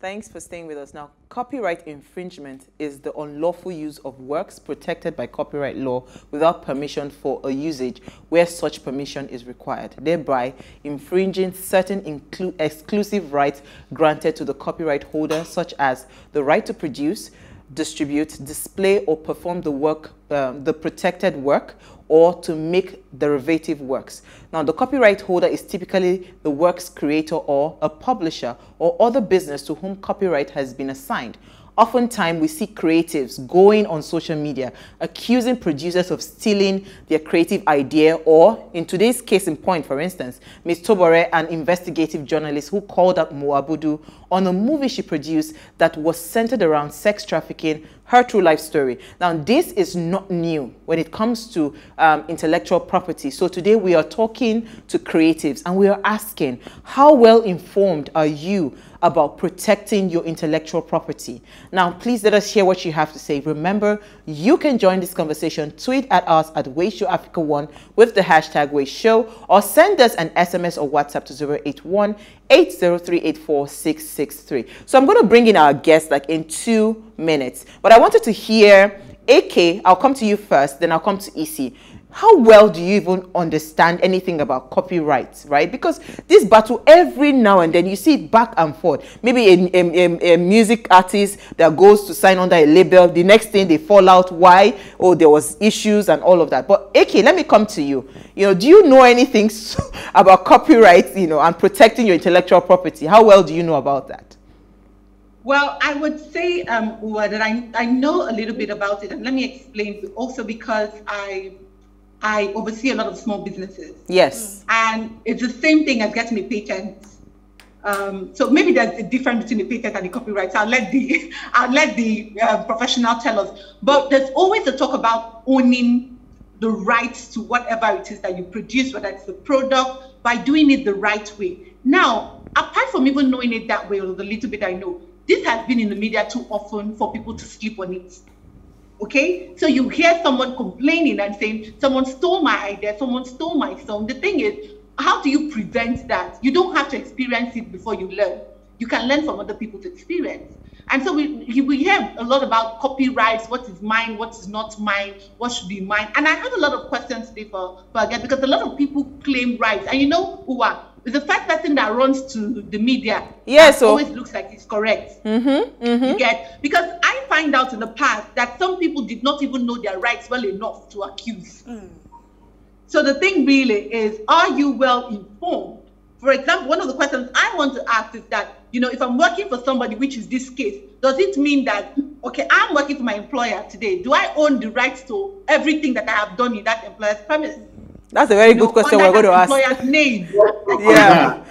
Thanks for staying with us. Now, copyright infringement is the unlawful use of works protected by copyright law without permission for a usage where such permission is required, thereby infringing certain exclusive rights granted to the copyright holder, such as the right to produce, distribute, display, or perform the work, um, the protected work, or to make derivative works. Now, the copyright holder is typically the work's creator or a publisher or other business to whom copyright has been assigned. Oftentimes, we see creatives going on social media accusing producers of stealing their creative idea, or in today's case in point, for instance, Ms. Tobore, an investigative journalist who called out Mo Abudu on a movie she produced that was centered around sex trafficking, her true life story. Now, this is not new when it comes to um, intellectual property. So today we are talking to creatives and we are asking, how well informed are you about protecting your intellectual property. Now, please let us hear what you have to say. Remember, you can join this conversation. Tweet at us at Wayshow Africa 1 with the hashtag Wayshow or send us an SMS or WhatsApp to 081 803 So I'm going to bring in our guest like in two minutes. But I wanted to hear AK, I'll come to you first, then I'll come to EC how well do you even understand anything about copyright, right? Because this battle, every now and then, you see it back and forth. Maybe a, a, a, music artist that goes to sign under a label, the next thing they fall out. Why? Oh, there was issues and all of that. But AK, let me come to you. You know, do you know anything about copyright, you know, and protecting your intellectual property? How well do you know about that? Well, I would say um, that I, I know a little bit about it, and let me explain also because I I oversee a lot of small businesses. Yes. And it's the same thing as getting a patent. Um, so maybe there's a difference between the patent and the copyright. I'll let the I'll let the uh, professional tell us. But there's always a talk about owning the rights to whatever it is that you produce, whether it's the product, by doing it the right way. Now, apart from even knowing it that way, or the little bit I know, this has been in the media too often for people to sleep on it. Okay, so you hear someone complaining and saying, someone stole my idea, someone stole my song. The thing is, how do you prevent that? You don't have to experience it before you learn. You can learn from other people's experience. And so we, we hear a lot about copyrights, what is mine, what is not mine, what should be mine. And I have a lot of questions today for, for again, because a lot of people claim rights. And you know, Uwa, the first person that runs to the media yeah, so always looks like it's correct. Mm-hmm, mm-hmm. You get because I find out in the past that some people did not even know their rights well enough to accuse. Mm. So the thing really is, are you well informed? For example, one of the questions I want to ask is that, you know, if I'm working for somebody, which is this case, does it mean that, okay, I'm working for my employer today. Do I own the rights to everything that I have done in that employer's premise? That's a very good question we're going to ask. Name. Yeah.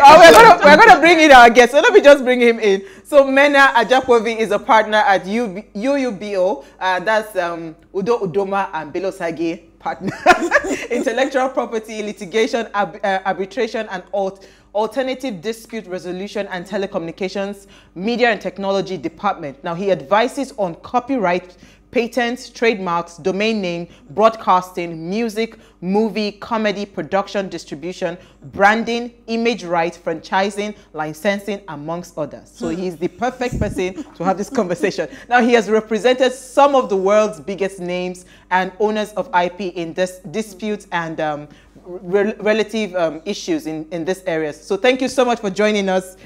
oh, we're gonna we're gonna bring in our guest. So let me just bring him in. So Mena Ajakpovi is a partner at UUBO. Uh, that's um, Udo Udoma and Belo-Osagie partner. Intellectual property litigation, ab uh, arbitration, and alt alternative dispute resolution and telecommunications, media and technology department. Now he advises on copyright patents, trademarks, domain name, broadcasting, music, movie, comedy, production, distribution, branding, image rights, franchising, licensing, amongst others. So hmm. he's the perfect person to have this conversation. Now he has represented some of the world's biggest names and owners of IP in this disputes and um, re relative um, issues in, in this area. So thank you so much for joining us,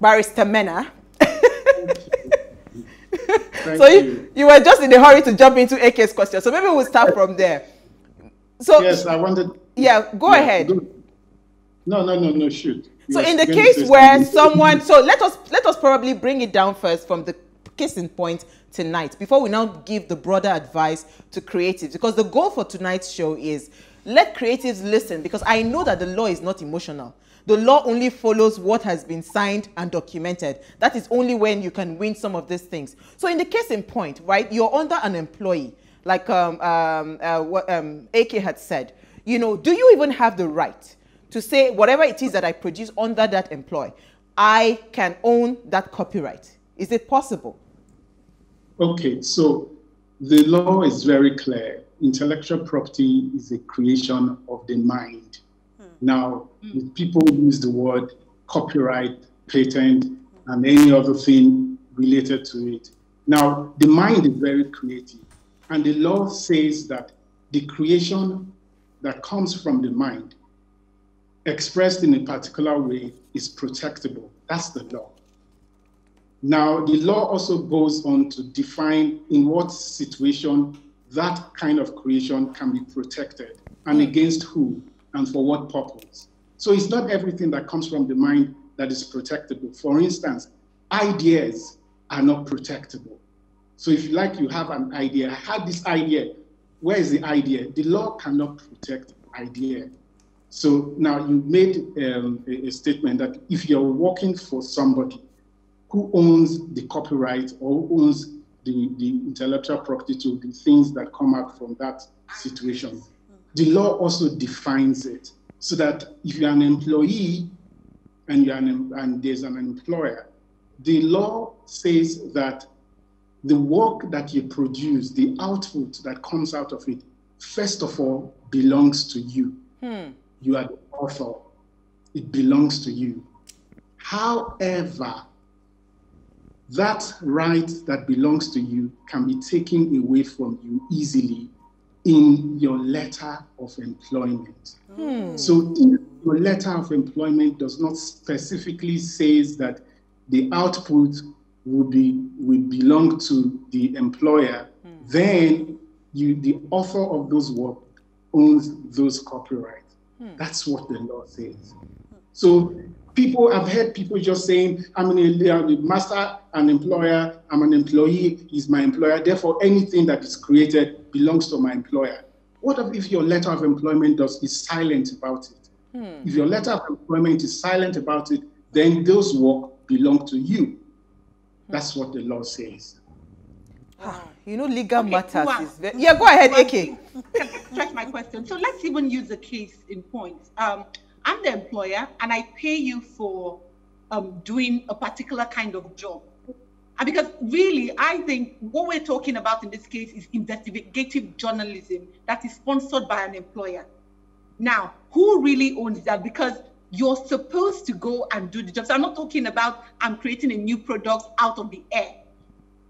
Barrister Mena. So you. you. you were just in a hurry to jump into AK's question. So maybe we'll start from there. So yes, I wanted. Yeah, go yeah, ahead. Go. No, no, no, no. Shoot. You so in the case where someone, so let us let us probably bring it down first from the case in point tonight before we now give the broader advice to creatives because the goal for tonight's show is let creatives listen because I know that the law is not emotional. The law only follows what has been signed and documented. That is only when you can win some of these things. So in the case in point, right, you're under an employee, like um, um, uh, what um, AK had said. You know, do you even have the right to say whatever it is that I produce under that employee, I can own that copyright? Is it possible? Okay, so the law is very clear. Intellectual property is a creation of the mind. Now, mm. people use the word copyright, patent, and any other thing related to it. Now, the mind is very creative, and the law says that the creation that comes from the mind, expressed in a particular way, is protectable. That's the law. Now, the law also goes on to define in what situation that kind of creation can be protected and against who and for what purpose. So it's not everything that comes from the mind that is protectable. For instance, ideas are not protectable. So if you like, you have an idea. I had this idea. Where is the idea? The law cannot protect idea. So now you made um, a, a statement that if you're working for somebody who owns the copyright or who owns the, the intellectual property to the things that come out from that situation, the law also defines it so that if you're an employee and, you're an, and there's an employer, the law says that the work that you produce, the output that comes out of it, first of all, belongs to you. Hmm. You are the author. It belongs to you. However, that right that belongs to you can be taken away from you easily in your letter of employment. Hmm. So if your letter of employment does not specifically says that the output will be will belong to the employer, hmm. then you the author of those work owns those copyrights. Hmm. That's what the law says. So people I've heard people just saying, I'm an master an employer, I'm an employee, is my employer. Therefore, anything that is created belongs to my employer. What if your letter of employment does is silent about it? Hmm. If your letter of employment is silent about it, then those work belong to you. That's what the law says. You know, legal okay, matters is very... Yeah, go ahead, AK. Stretch my question. So let's even use the case in point. Um, I'm the employer and I pay you for um, doing a particular kind of job. And because really, I think what we're talking about in this case is investigative journalism that is sponsored by an employer. Now, who really owns that? Because you're supposed to go and do the job. So I'm not talking about I'm creating a new product out of the air.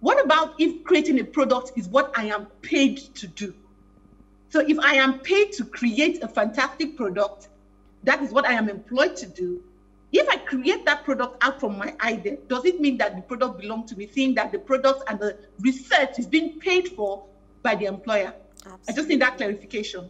What about if creating a product is what I am paid to do? So if I am paid to create a fantastic product, that is what I am employed to do. If I create that product out from my idea, does it mean that the product belongs to me, seeing that the product and the research is being paid for by the employer? Absolutely. I just need that clarification.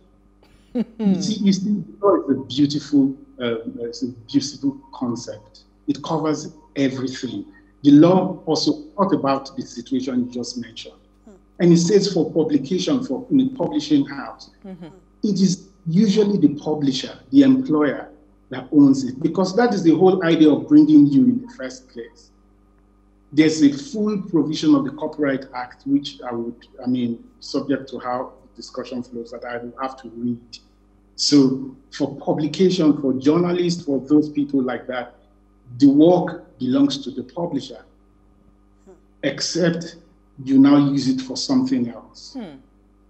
you see, you see, it's a beautiful, uh, it's a beautiful concept. It covers everything. The law also talked about the situation you just mentioned. Hmm. And it says for publication for in a publishing house, mm-hmm. it is usually the publisher, the employer, that owns it, because that is the whole idea of bringing you in the first place. There's a full provision of the Copyright Act, which I would, I mean, subject to how the discussion flows, that I will have to read. So, for publication, for journalists, for those people like that, the work belongs to the publisher, except you now use it for something else. Hmm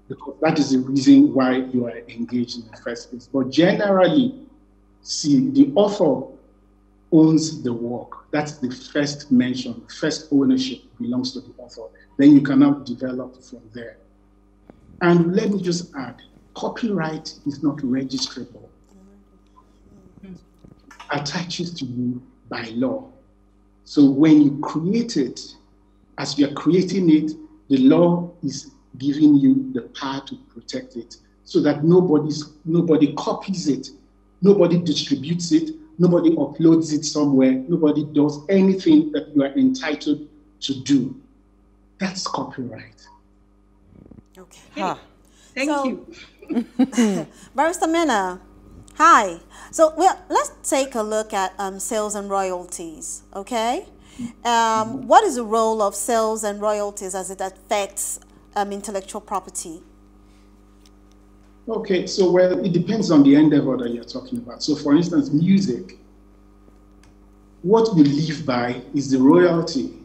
because that is the reason why you are engaged in the first place. But generally, see, the author owns the work. That's the first mention, first ownership belongs to the author. Then you cannot develop from there. And let me just add, copyright is not registrable. Attaches to you by law. So when you create it, as you're creating it, the law is giving you the power to protect it so that nobody's, nobody copies it, nobody distributes it, nobody uploads it somewhere, nobody does anything that you are entitled to do. That's copyright. Okay. Huh. Thank so, you. Barrister Mena, hi. So well, let's take a look at um, sales and royalties, okay? Um, what is the role of sales and royalties as it affects um, intellectual property? Okay, so well, it depends on the endeavor that you're talking about. So, for instance, music, what we live by is the royalty,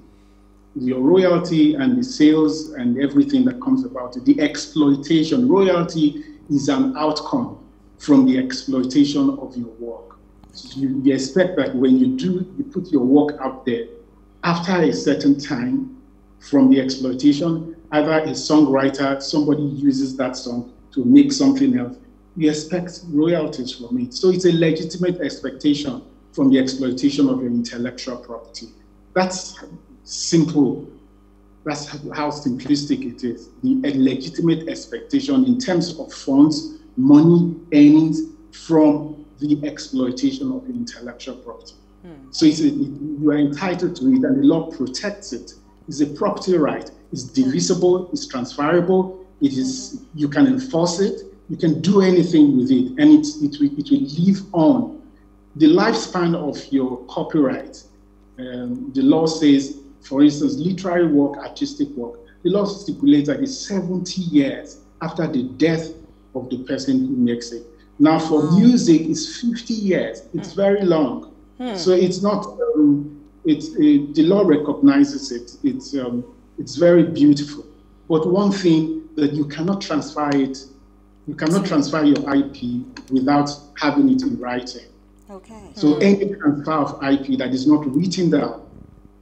your royalty and the sales and everything that comes about it. The exploitation, royalty is an outcome from the exploitation of your work. So you, you expect that when you do, you put your work out there, after a certain time from the exploitation, either a songwriter, somebody uses that song to make something else, you expect royalties from it. So it's a legitimate expectation from the exploitation of your intellectual property. That's simple. That's how simplistic it is. The legitimate expectation in terms of funds, money, earnings from the exploitation of your intellectual property. Hmm. So it's a, you are entitled to it, and the law protects it. It's a property right. It's divisible. It's transferable. It is. You can enforce it. You can do anything with it, and it it will, it will live on. The lifespan of your copyright, um, the law says, for instance, literary work, artistic work. The law stipulates that it's 70 years after the death of the person who makes it. Now, for hmm. music, it's 50 years. It's hmm. very long. Hmm. So it's not, um, it's, it, the law recognizes it. It's, um, it's very beautiful. But one thing that you cannot transfer it, you cannot transfer your IP without having it in writing. Okay. So any transfer of IP that is not written down,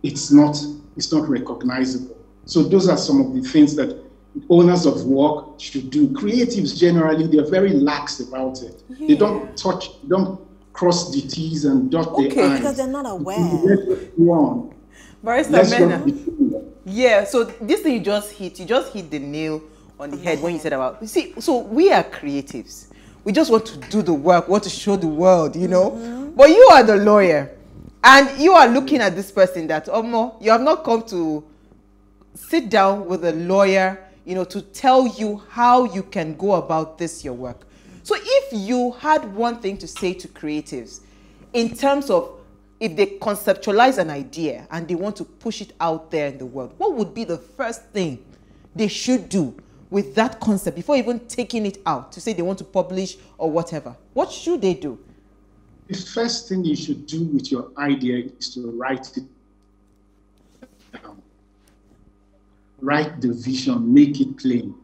it's not, it's not recognizable. So those are some of the things that owners of work should do. Creatives generally, they're very lax about it. Yeah. They don't touch, don't cross the T's and dot okay. the I's. Okay, Because they're not aware. One. Barrister Mena. Yeah, so this thing you just hit, you just hit the nail on the head when you said about, you see, so we are creatives. We just want to do the work, want to show the world, you know. Mm -hmm. But you are the lawyer. And you are looking at this person that, oh, no, you have not come to sit down with a lawyer you know, to tell you how you can go about this, your work. So if you had one thing to say to creatives in terms of if they conceptualize an idea and they want to push it out there in the world, what would be the first thing they should do with that concept before even taking it out to say they want to publish or whatever? What should they do? The first thing you should do with your idea is to write it down. write the vision, make it plain.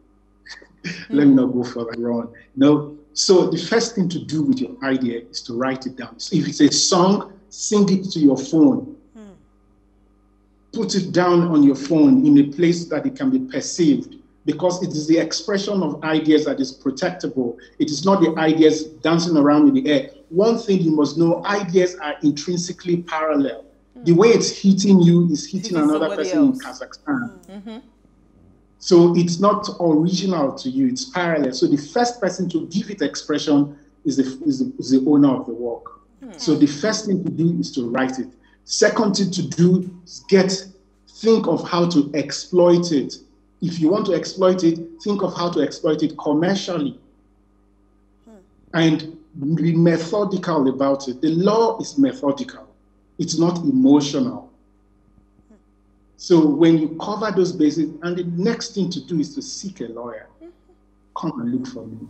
Let me not go further on. No. So the first thing to do with your idea is to write it down. So if it's a song, sing it to your phone. Hmm. Put it down on your phone in a place that it can be perceived because it is the expression of ideas that is protectable. It is not the ideas dancing around in the air. One thing you must know ideas are intrinsically parallel the way it's hitting you is hitting another person else. in Kazakhstan. Mm-hmm. So it's not original to you, it's parallel. So the first person to give it expression is the, is the, is the owner of the work. Hmm. So the first thing to do is to write it. Second thing to do is get, think of how to exploit it. If you want to exploit it, think of how to exploit it commercially. Hmm. And be methodical about it. The law is methodical. It's not emotional. Hmm. So when you cover those bases, and the next thing to do is to seek a lawyer. Hmm. Come and look for me.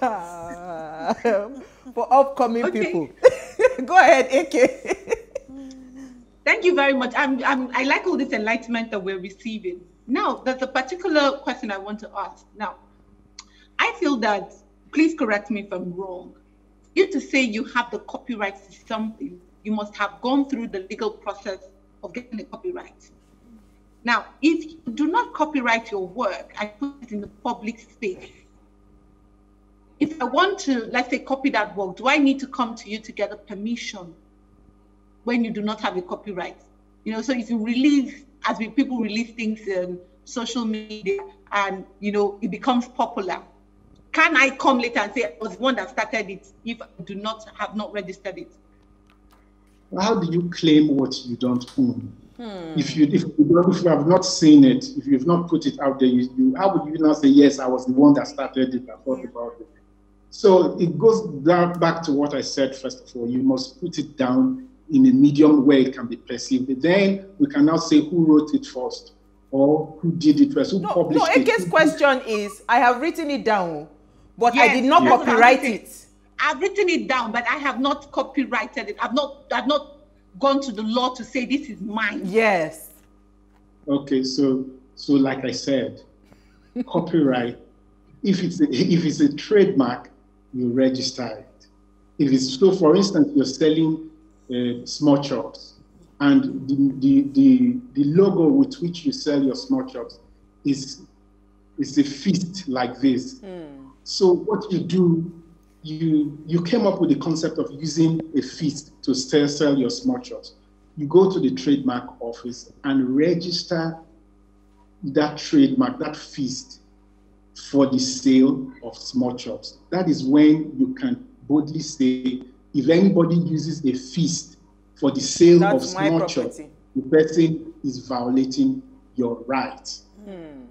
for upcoming okay. people. Go ahead, AK. Hmm. Thank you very much. I'm, I'm, I like all this enlightenment that we're receiving. Now, there's a particular question I want to ask. Now, I feel that, please correct me if I'm wrong, you to say you have the copyright to something you must have gone through the legal process of getting a copyright. Now, if you do not copyright your work I put it in the public space, if I want to, let's say, copy that work, do I need to come to you to get a permission when you do not have a copyright? You know, so if you release, as we, people release things in social media and, you know, it becomes popular, can I come later and say I was the one that started it if I do not have not registered it? how do you claim what you don't own? Hmm. If you if you, if you have not seen it, if you have not put it out there, you, you, how would you not say yes? I was the one that started it. I thought about it. So it goes back to what I said first of all. You must put it down in a medium where it can be perceived. Then we can now say who wrote it first or who did it first, who no, published no, it. No, AK's question is I have written it down, but yes, I did not yes. copyright it. I've written it down, but I have not copyrighted it. I've not I've not gone to the law to say this is mine. Yes. Okay, so so like I said, copyright. If it's a, if it's a trademark, you register it. If it's so, for instance, you're selling uh, small chops, and the, the, the, the logo with which you sell your small chops is, is a fist like this. So what you do, you, you came up with the concept of using a fist to sell, sell your small chops. You go to the trademark office and register that trademark, that fist, for the sale of small chops. That is when you can boldly say, if anybody uses a fist for the sale of That's my small property. the person is violating your rights. Hmm.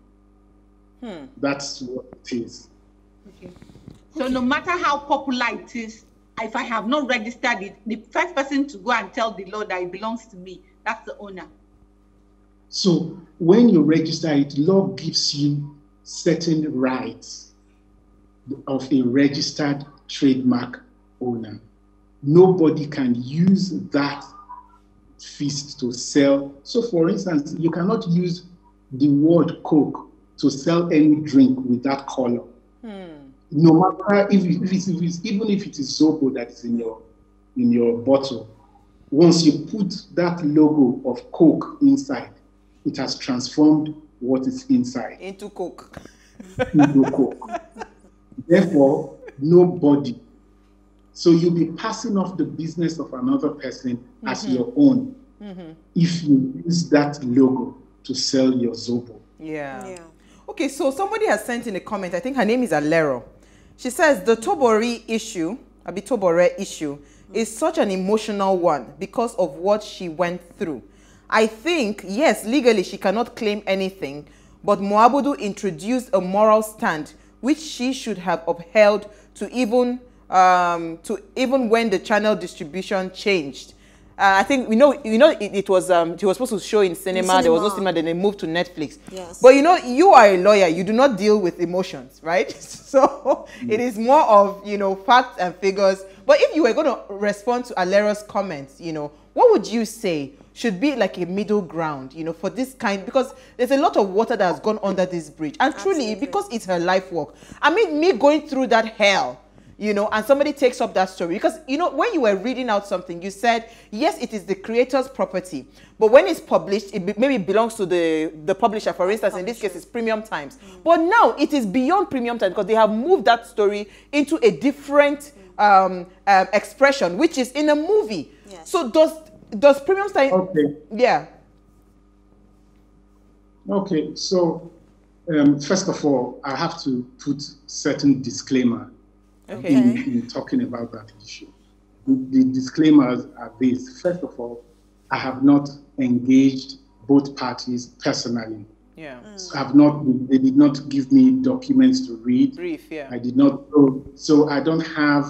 Hmm. That's what it is. Okay. So no matter how popular it is, if I have not registered it, the first person to go and tell the law that it belongs to me, that's the owner. So when you register it, law gives you certain rights of a registered trademark owner. Nobody can use that feast to sell. So, for instance, you cannot use the word Coke to sell any drink with that color. Hmm. No matter if, it- if, it's, if it's even if it is Zobo that is in your in your bottle, once you put that logo of Coke inside, it has transformed what is inside Into Coke. into Coke. Therefore, nobody. So you'll be passing off the business of another person as mm-hmm. your own mm-hmm. if you use that logo to sell your Zobo. Yeah. Yeah. Okay, so somebody has sent in a comment. I think her name is Alero. She says the Tobore issue, Abi Tobore issue, is such an emotional one because of what she went through. I think, yes, legally she cannot claim anything, but Mo Abudu introduced a moral stand which she should have upheld to even um, to even when the channel distribution changed. Uh, I think we know you know it, it was um, it was supposed to show in cinema. There was no cinema. cinema. Then they moved to Netflix. Yes. But you know, you are a lawyer. You do not deal with emotions, right? So it is more of you know facts and figures. But if you were going to respond to Alero's comments, you know, what would you say should be like a middle ground, you know, for this kind? Because there's a lot of water that has gone under this bridge, and truly, Absolutely. because it's her life work. I mean, me going through that hell you know, and somebody takes up that story. Because, you know, when you were reading out something, you said, yes, it is the creator's property. But when it's published, it be- maybe belongs to the, the publisher. For instance, in this case, it's Premium Times. But now it is beyond Premium Times because they have moved that story into a different um, um, expression, which is in a movie. Yes. So does does Premium Times... Okay. Yeah. Okay, so um, first of all, I have to put certain disclaimer Okay. in, in talking about that issue. The, the disclaimers are these. First of all, I have not engaged both parties personally. Yeah. Mm. I have not. They did not give me documents to read. Brief, yeah. I did not. So, so I don't have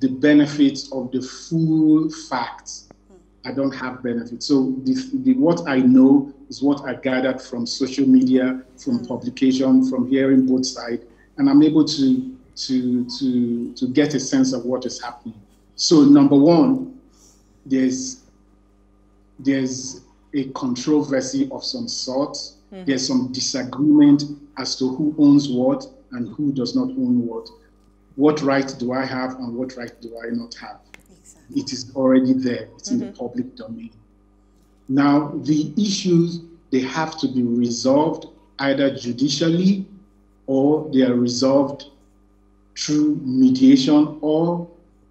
the benefits of the full facts. Mm. I don't have benefits. So the, the, what I know is what I gathered from social media, from mm. publication, from hearing both sides, and I'm able to to to to get a sense of what is happening. So number one, there's there's a controversy of some sort. Hmm. There's some disagreement as to who owns what and who does not own what. What right do I have and what right do I not have? Exactly. It is already there. It's in the mm-hmm. public domain. Now, the issues they have to be resolved either judicially or they are resolved through mediation or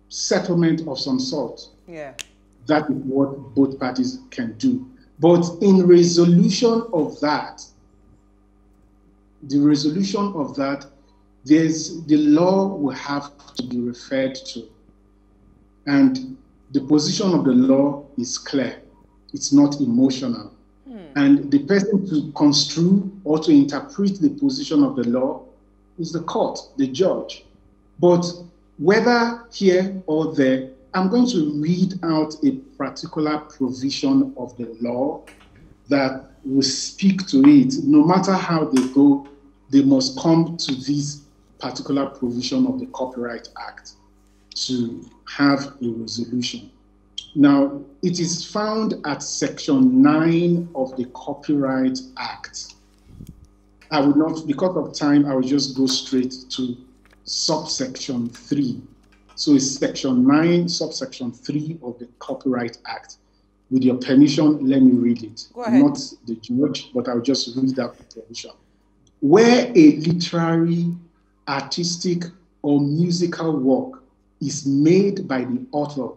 settlement of some sort. Yeah. That is what both parties can do. But in resolution of that, the resolution of that, there's the law will have to be referred to. And the position of the law is clear. It's not emotional. Hmm. And the person to construe or to interpret the position of the law is the court, the judge. But whether here or there, I'm going to read out a particular provision of the law that will speak to it. No matter how they go, they must come to this particular provision of the Copyright Act to have a resolution. Now, it is found at section 9 of the Copyright Act. I would not, because of time, I will just go straight to subsection 3. So it's section 9, subsection 3 of the Copyright Act. with your permission, let me read it. Not the judge, but I'll just read that with permission. Where a literary, artistic, or musical work is made by the author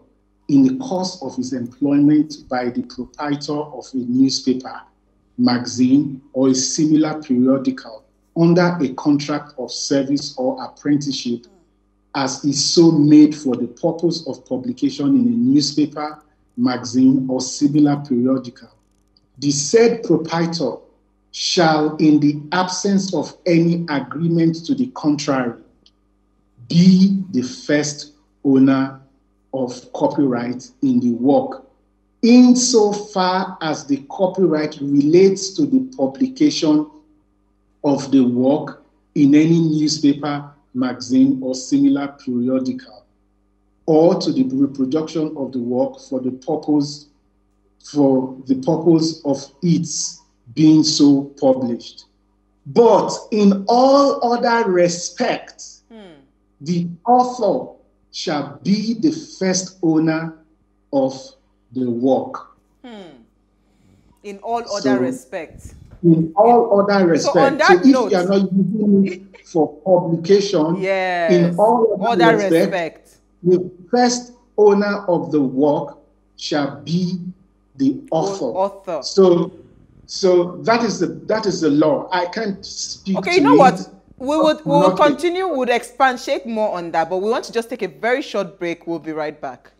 in the course of his employment by the proprietor of a newspaper, magazine, or a similar periodical under a contract of service or apprenticeship, as is so made for the purpose of publication in a newspaper, magazine, or similar periodical. The said proprietor shall, in the absence of any agreement to the contrary, be the first owner of copyright in the work, insofar as the copyright relates to the publication of the work in any newspaper, magazine, or similar periodical, or to the reproduction of the work for the purpose for the purpose of its being so published. But in all other respects, hmm. the author shall be the first owner of the work. Hmm. In all other So- respects. In all other respects. on that if note- you are not using it for publication, Yes. in all other, other respects, respect. the first owner of the work shall be the author. author. So, so that is the that is the law. I can't speak. Okay, to you know what? We would we will continue, we'll expand, shake more on that, but we want to just take a very short break. We'll be right back.